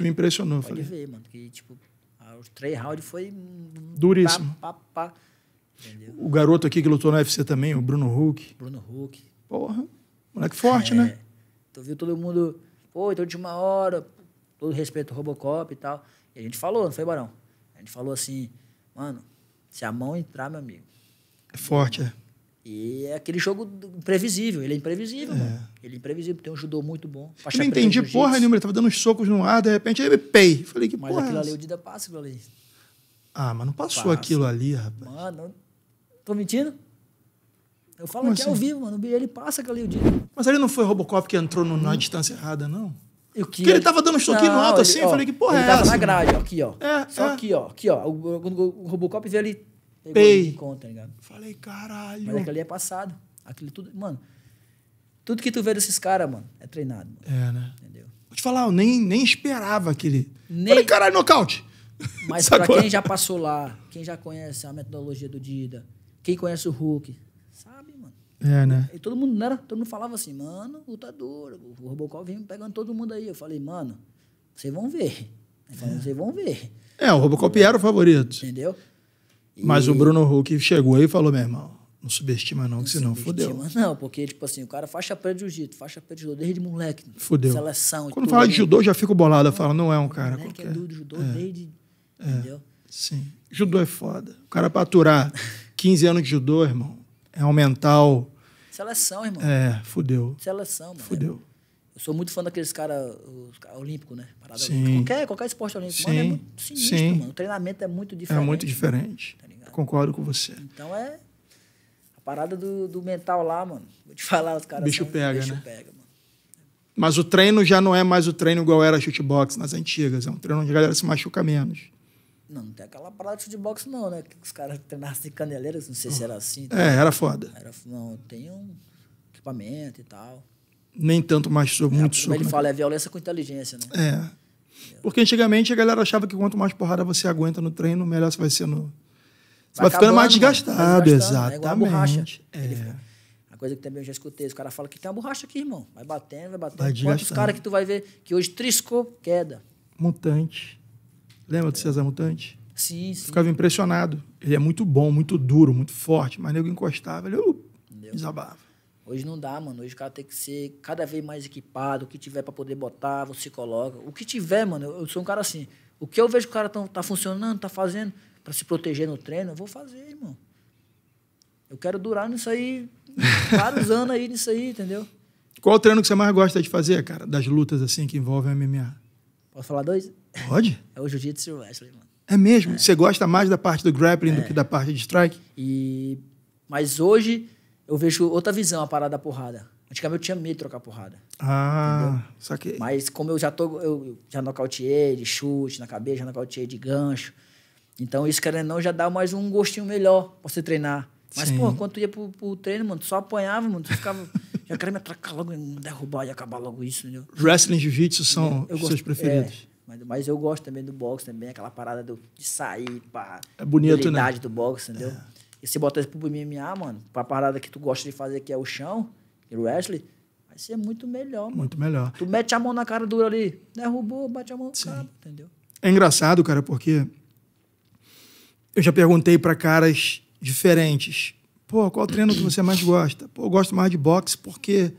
Tu me impressionou, Pode falei. ver, mano. Que, tipo, os três rounds foi. Duríssimo. Pá, pá, pá. O garoto aqui que lutou no UFC também, o Bruno Huck. Bruno Huck. Porra, moleque forte, É, né? Tu viu todo mundo, pô, então de uma hora, todo respeito ao Robocop e tal. E a gente falou, não foi, Barão? A gente falou assim, mano, se a mão entrar, meu amigo. É forte, é. E é aquele jogo imprevisível, ele é imprevisível, mano. Ele é imprevisível, tem um judô muito bom. Eu não entendi porra nenhuma, ele tava dando uns socos no ar, de repente ele pei. Falei, que Mas porra é aquilo ali, essa? o Dida passa aquilo ali. Ah, mas não passou Passa. aquilo ali, rapaz. Mano, tô mentindo? Eu falo Como que é ao assim? vivo, mano. Ele passa aquilo ali, o Dida. Mas ali não foi Robocop que entrou no- na distância errada, não? E o que Porque ele tava dando um soquinho no alto assim, eu falei, que porra ele é tava essa, na grade, ó, aqui, ó. É, Só é. aqui, ó. Aqui, ó. O, o, o Robocop veio ali, pegou Pei. de conta, tá ligado? Falei, caralho. Mas aquilo ali é passado. Aquilo tudo, mano. Tudo que tu vê desses caras, mano, é treinado, mano, É, né? entendeu? Vou te falar, eu nem, nem esperava aquele. Nem- Falei, caralho, nocaute. Mas pra quem já passou lá, quem já conhece a metodologia do Dida, quem conhece o Hulk, sabe, mano. É, né? E todo mundo, era, todo mundo falava assim, mano, luta dura. O Robocop vem pegando todo mundo aí. Eu falei, mano, vocês vão ver. Vocês vão ver. É, o Robocop era o favorito. Entendeu? Mas o Bruno Huck chegou aí e falou, meu irmão, não subestima não, que senão fodeu. Não, porque, tipo assim, o cara faixa preta de jiu-jitsu, faixa preta de judô desde moleque. Fudeu. Seleção. Quando fala de né? judô, já fico bolado. Eu falo, não é um cara Moleque é qualquer. do judô desde. Entendeu? Sim. Judô é foda. O cara pra aturar 15 anos de judô, irmão, é um mental... Seleção, irmão. É, fudeu. Seleção, mano. Fudeu. Eu sou muito fã daqueles caras olímpicos, né? Parada Sim. olímpica. Qualquer, qualquer esporte olímpico. Mano, é Sim, muito sinistro, sim. mano. O treinamento é muito É diferente. muito diferente. Ligado? Concordo com você. Então é. A parada do, do mental lá, mano. Vou te falar, os caras. Bicho são- pega, bicho né? pega, mano. Mas o treino já não é mais o treino igual era shootbox nas antigas. É um treino onde a galera se machuca menos. Não, não tem aquela parada de futebox, não, né? Que os caras treinassem caneleiras, não sei se era assim. É, era foda. Era, não, tem um equipamento e tal. Nem tanto mais soco, muito Como soco. ele né? fala, é violência com inteligência, né? É. Porque antigamente a galera achava que quanto mais porrada você aguenta no treino, melhor você vai ser no. Você vai, ficando mais desgastado, é igual a borracha. exatamente. É. A coisa que também eu já escutei, os caras falam que tem uma borracha aqui, irmão. Vai batendo, vai batendo. Vai Quantos caras que tu vai ver que hoje triscou, queda. Mutante. Lembra do César Mutante? Sim, sim. Ficava impressionado. Ele é muito bom, muito duro, muito forte, mas nego encostava, ele uh, desabava. Hoje não dá, mano. Hoje o cara tem que ser cada vez mais equipado. O que tiver pra poder botar, você coloca. O que tiver, mano, eu, eu sou um cara assim. O que eu vejo que o cara tá, tá funcionando, tá fazendo pra se proteger no treino, eu vou fazer, irmão. Eu quero durar nisso aí, vários anos aí nisso aí, entendeu? Qual o treino que você mais gosta de fazer, cara? Das lutas assim que envolvem MMA? Posso falar dois? Pode? É o jiu-jitsu e o wrestling, mano. É mesmo? Você gosta mais da parte do grappling do que da parte de strike? E... Mas hoje eu vejo outra visão a parada da porrada. Antigamente eu tinha medo de trocar porrada. Ah, saquei. Mas como eu já tô, eu já nocauteei de chute na cabeça, já nocauteei de gancho. Então isso, querendo não, já dá mais um gostinho melhor pra você treinar. Mas, Sim. pô, quando tu ia pro, pro treino, mano, tu só apanhava, mano, tu ficava. já queria me atracar logo, me derrubar e acabar logo isso, entendeu? Wrestling e jiu-jitsu são Eu os gosto- seus preferidos. é, mas, mas eu gosto também do boxe também, aquela parada do, de sair, pá. É bonito, né? do boxe, entendeu? E se botar isso pro MMA, mano, pra parada que tu gosta de fazer, que é o chão, e o wrestling, vai ser muito melhor, mano. Muito melhor. Tu mete a mão na cara dura ali, derrubou, bate a mão no cara, entendeu? É engraçado, cara, porque eu já perguntei pra caras diferentes. Pô, qual treino que você mais gosta? Pô, eu gosto mais de boxe porque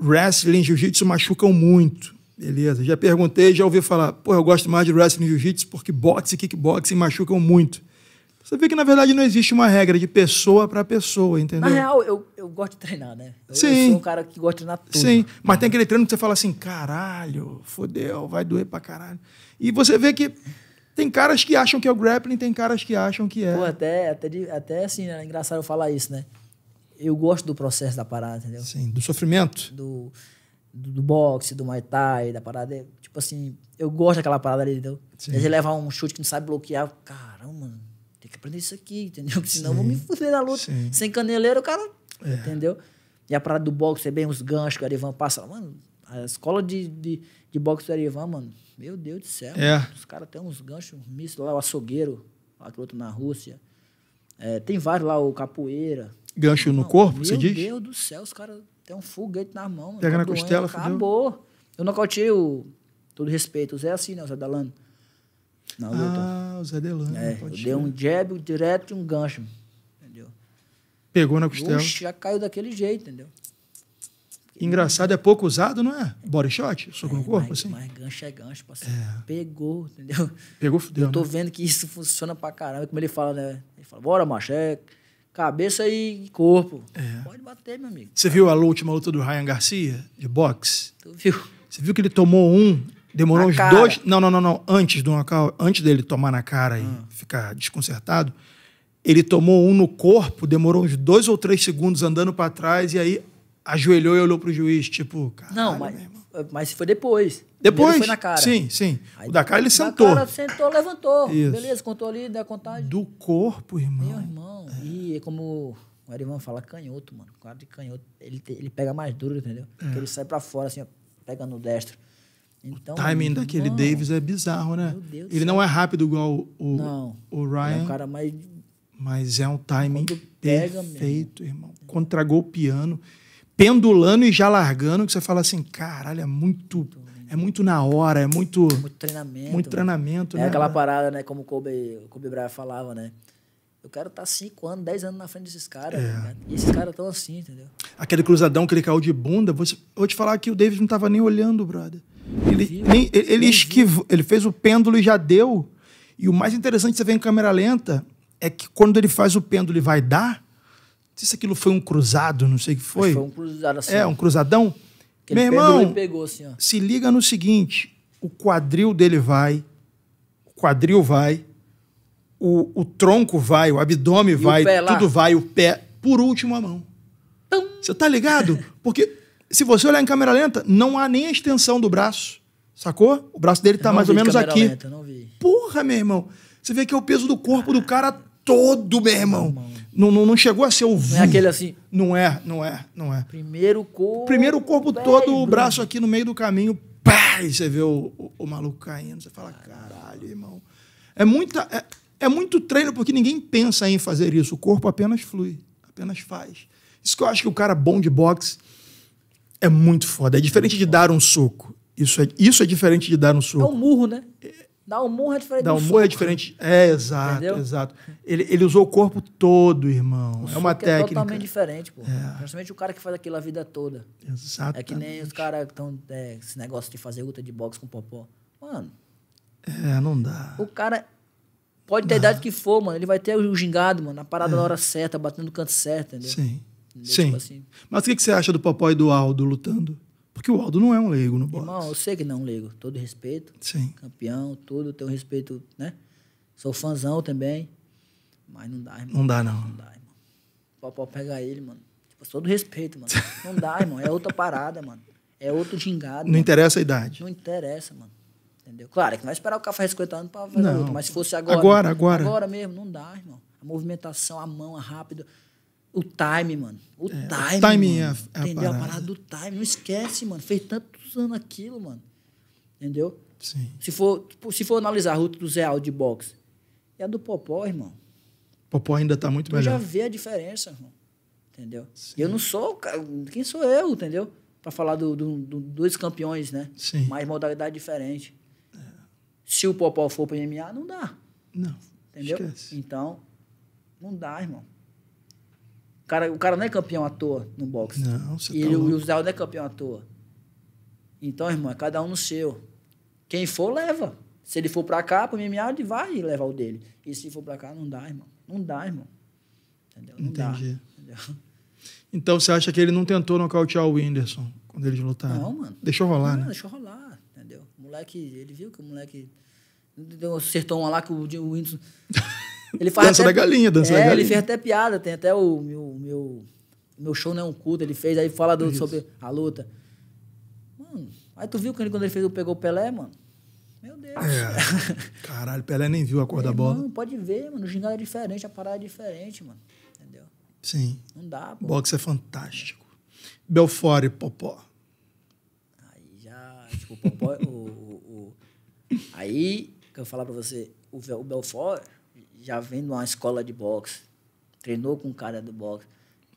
wrestling e jiu-jitsu machucam muito. Beleza. Já perguntei, já ouvi falar, pô, eu gosto mais de wrestling e jiu-jitsu porque boxe e kickboxing machucam muito. Você vê que, na verdade, não existe uma regra de pessoa para pessoa, entendeu? Na real, eu, eu gosto de treinar, né? Eu, eu Sim. sou um cara que gosta de treinar tudo. Sim, mas tem aquele treino que você fala assim, caralho, fodeu, vai doer pra caralho. E você vê que tem caras que acham que é o grappling, tem caras que acham que é. Pô, até, até, até assim, né? é engraçado eu falar isso, né? Eu gosto do processo da parada, entendeu? Assim, do sofrimento. do, do, do boxe, do Muay Thai, da parada. é, Tipo assim, eu gosto daquela parada ali, entendeu? Às vezes levar um chute que não sabe bloquear. Caramba, tem que aprender isso aqui, entendeu? Porque senão eu vou me fuder na luta. sim. Sem caneleiro, o cara. Entendeu? E a parada do boxe é bem os ganchos que o Arivan passa. Mano, a escola de, de, de boxe do Arivan, mano, meu Deus do céu. É. mano, os caras têm uns ganchos mistos lá, o açougueiro, lá outro na Rússia. É, tem vários lá, o capoeira. Gancho no Não, corpo, meu você diz? Deus do céu, os caras têm um foguete na mão. Pega tá na doendo, costela, fudeu. Acabou. Eu nocauteei o Todo respeito. O Zé é assim, né? O Zé Dalano. Na luta. Ah, o Zé Delano. é, eu dei um jab um direto e um gancho. Entendeu? Pegou na costela. Já caiu daquele jeito, entendeu? Engraçado, é pouco usado, não é? Body shot? Soco no corpo, mas, assim? mas gancho é gancho, parceiro. Pegou, entendeu? Pegou, fudeu, Eu tô né? vendo que isso funciona pra caramba. Como ele fala, né? Ele fala, bora, macho, é cabeça e corpo. É. Pode bater, meu amigo. Você viu a última luta do Ryan Garcia, de boxe? Tu viu? Você viu que ele tomou um, demorou Na uns cara. dois... Não, não, não, não. Antes do nocaute, antes dele tomar na cara e Ah. ficar desconcertado, ele tomou um no corpo, demorou uns dois ou três segundos andando pra trás e aí ajoelhou e olhou pro juiz, tipo... Caralho, Não, mas, mas foi depois. Depois, Primeiro foi na cara. sim, sim. Aí o da cara ele sentou. cara, sentou, levantou. Isso. Beleza, contou ali, deu a contagem. Do corpo, irmão. Meu irmão. E é como o Erivan fala, canhoto, mano. O cara de canhoto, ele, ele pega mais duro, entendeu? É. Porque ele sai pra fora, assim, ó, pega no destro. Então, O timing daquele Davis é bizarro, né? Meu Deus Ele céu. não é rápido igual o, Não. o ele Ryan, É um cara mais. mas é um timing pega, perfeito, irmão. Contragolpeando, pendulando e já largando, que você fala assim, caralho, é muito, é muito na hora, é muito, Muito treinamento. muito mano. treinamento, É né? aquela parada, né? Como o Kobe, o Kobe Bryant falava, né? Eu quero estar 5 anos, 10 anos na frente desses caras. É. tá ligado? E esses caras estão assim, entendeu? Aquele cruzadão que ele caiu de bunda, você, eu vou te falar que o Davis não tava nem olhando, brother. Ele, viu? nem, ele, ele esquivou, ele fez o pêndulo e já deu. E o mais interessante, você vê em câmera lenta, é que quando ele faz o pêndulo e vai dar, sei se aquilo foi um cruzado, não sei o que foi. Foi um cruzado assim. É, um cruzadão. que Meu irmão, e pegou assim, ó. se liga no seguinte: o quadril dele vai, o quadril vai, o, o tronco vai, o abdômen o vai, lá? tudo vai, o pé, por último a mão. Tum! Você tá ligado? Porque se você olhar em câmera lenta, não há nem a extensão do braço. Sacou? O braço dele tá mais ou menos aqui. lenta, não vi. Porra, meu irmão. Você vê que é o peso do corpo do cara todo, meu irmão. Não, não, não chegou a ser o Não é vum. aquele assim, Não é, não é, não é. primeiro corpo. Primeiro corpo velho, todo, o braço aqui no meio do caminho, pá, e você vê o, o, o maluco caindo. Você fala, caralho, irmão. É, muita, é, é muito treino porque ninguém pensa em fazer isso. O corpo apenas flui, apenas faz. Isso que eu acho que o cara bom de boxe é muito foda. É diferente de dar um soco. Isso é, isso é diferente de dar um É um soco. murro, né? Dar um murro é diferente Dar do um murro é diferente. É, exato, Entendeu? exato. Ele, ele usou o corpo todo, irmão. O é uma soco técnica. totalmente diferente, pô. É. Principalmente o cara que faz aquilo a vida toda. Exato. É que nem os caras que estão. É, esse negócio de fazer luta de boxe com popó. Mano, É, não dá. o cara pode ter a idade que for, mano. Ele vai ter o gingado, mano. Na parada na hora certa, batendo no canto certo, entendeu? É. Sim. Entendeu? Sim. Tipo assim, Mas o que que você acha do Popó e do Aldo lutando? Porque o Aldo não é um leigo no boxe. irmão, eu sei que não ligo. Todo respeito. Sim. Campeão, tudo. Tenho respeito, né? Sou fãzão também. Mas não dá, irmão. Não dá, não. Não dá, irmão. O Popó pegar ele, mano. Tipo, todo respeito, mano. Não dá, irmão. É outra parada, mano. É outro gingado. Não mano. interessa a idade. Não interessa, mano. Entendeu? Claro, é que não vai esperar o cara fazer 50 anos pra fazer Não. outra. Mas se fosse agora. Agora, agora. Agora mesmo, não dá, irmão. A movimentação, a mão, a rápido. O time, mano. O time. timing mano. é a- é a Entendeu? A parada. parada do time. Não esquece, mano. Fez tantos anos aquilo, mano. Entendeu? Sim. Se for, tipo, se for analisar a luta do Zé Aldo de boxe e a do Popó, irmão. Popó ainda tá muito Tu já melhor. vê a diferença, irmão. Entendeu? Eu não sou. o Quem sou eu, entendeu? Pra falar do, do- do- dois campeões, né? Sim. Mas modalidade diferente. Se o Popó for pro MMA, não dá. Não. Entendeu? Esquece. Então, não dá, irmão. O cara, o cara não é campeão à toa no boxe. Não, você E tá ele- o Zé não é campeão à toa. Então, irmão, é cada um no seu. Quem for, leva. Se ele for pra cá, pro MMA, ele vai levar o dele. E se for pra cá, não dá, irmão. Não dá, irmão. Entendeu? Não Entendi. dá. Entendeu? Então você acha que ele não tentou nocautear o Whindersson quando eles lutaram? Não, mano. Deixou rolar, Não, né? deixa rolar, entendeu? O moleque, ele viu que o moleque acertou uma lá que o, o Whindersson... Ele faz Dança até, da galinha, dança é, da ele galinha. fez até piada, tem até o meu, meu, meu show não é um culto, ele fez, aí fala do- sobre a luta. Mano, aí tu viu quando ele, quando ele fez o pegou o Pelé, mano? Meu Deus. É. Caralho, Pelé nem viu a cor da bola. pode ver, mano, o gingado é diferente, a parada é diferente, mano. Entendeu? Sim. Não dá, pô. Boxe é fantástico. Belfort e Popó. Aí já, tipo, o Popó, o, o, o- Aí, que eu falar pra você, o, o Belfort já vem de uma escola de boxe. Treinou com um cara do boxe.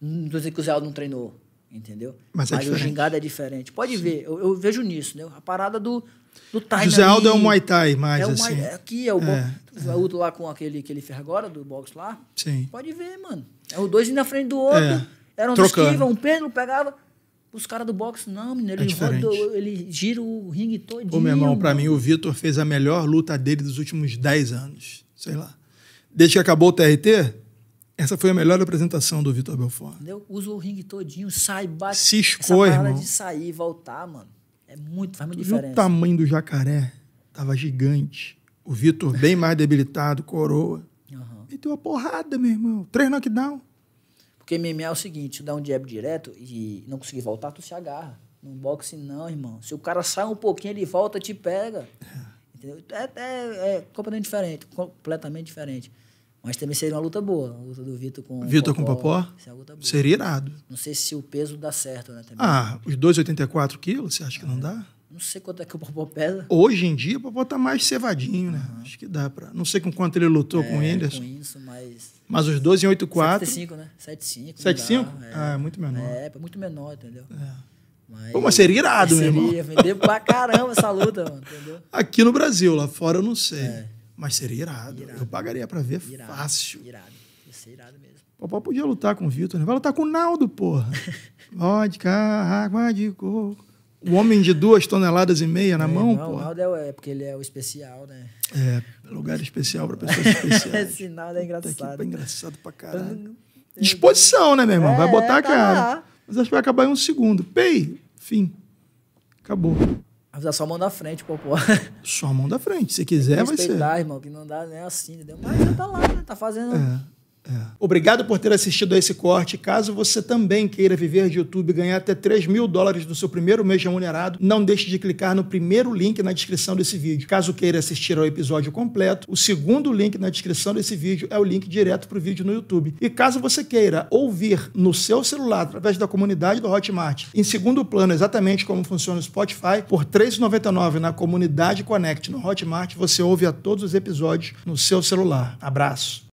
Não dizendo que o Zé Aldo não treinou. Entendeu? Mas é o diferente. gingado é diferente. Pode ver, eu, eu vejo nisso, né? A parada do, do time José Aldo é um Muay Thai mais, é o assim. Muay- é aqui é o É, boxe. O outro lá com aquele que ele fez agora, do boxe lá. Sim. Pode ver, mano. É os dois indo na frente do outro. É, Era um esquiva, um pêndulo, pegava. Os caras do boxe, não, menino. Ele, É roda, ele gira o ringue todinho. Ô, meu irmão, pra mano. mim o Vitor fez a melhor luta dele dos últimos 10 anos. Sei lá. Desde que acabou o TRT, essa foi a melhor apresentação do Vitor Belfort. Entendeu? Usa o ringue todinho, sai, bate. Se Essa irmão. de sair e voltar, mano. É muito, faz muita Tu viu o diferença. tamanho do jacaré? Tava gigante. O Vitor bem mais debilitado, coroa. Aham. Meteu a porrada, meu irmão. Três knockdown. Porque MMA é o seguinte, tu dá um jab direto e não conseguir voltar, tu se agarra. No boxe não, irmão. Se o cara sai um pouquinho, ele volta, te pega. Entendeu? É, é, é completamente diferente, completamente diferente. Mas também seria uma luta boa, a luta do Vitor com Vitor com Popó? É uma luta boa. Seria irado. Não sei se o peso dá certo, né? Também. Ah, os 2,84 quilos, você acha que não dá? Não sei quanto é que o Popó pesa. Hoje em dia, o Popó tá mais cevadinho, né? Acho que dá pra. Não sei com quanto ele lutou com o É, Whindersson. Com isso, mas... Mas os 12 em 8,4. 75, né? 75. 7,5? não dá, Ah, é muito menor. É, é muito menor, entendeu? Mas, Pô, mas seria irado, meu irmão. Seria, vendeu pra caramba essa luta, mano, entendeu? Aqui no Brasil, lá fora eu não sei. É. Mas seria irado. Eu pagaria pra ver Irado. fácil. Irado. Ia ser irado mesmo. O Popó podia lutar com o Vitor, né? Vai lutar com o Naldo, porra. Vodka, água de coco. O homem de duas toneladas e meia na mão, Não, o. Naldo é, é porque ele é o especial, né? É, lugar especial pra pessoas especiais. Esse Naldo é Tá aqui, engraçado. engraçado pra caralho. Disposição, né, meu irmão? Vai É, botar a tá cara. lá. Mas acho que vai acabar em um segundo. Pei, fim. Acabou. Dá só a mão da frente, Popó. Só a mão da frente. Se quiser, vai ser. Respeitar, irmão, que não dá nem assim, entendeu? Mas já tá lá, né? Tá fazendo... É. Obrigado por ter assistido a esse corte. Caso você também queira viver de YouTube e ganhar até 3 mil dólares no seu primeiro mês remunerado, não deixe de clicar no primeiro link na descrição desse vídeo. Caso queira assistir ao episódio completo, o segundo link na descrição desse vídeo é o link direto para o vídeo no YouTube. E caso você queira ouvir no seu celular através da comunidade do Hotmart, em segundo plano, exatamente como funciona o Spotify, por R$ 3,99 na comunidade Connect no Hotmart, você ouve a todos os episódios no seu celular. Abraço.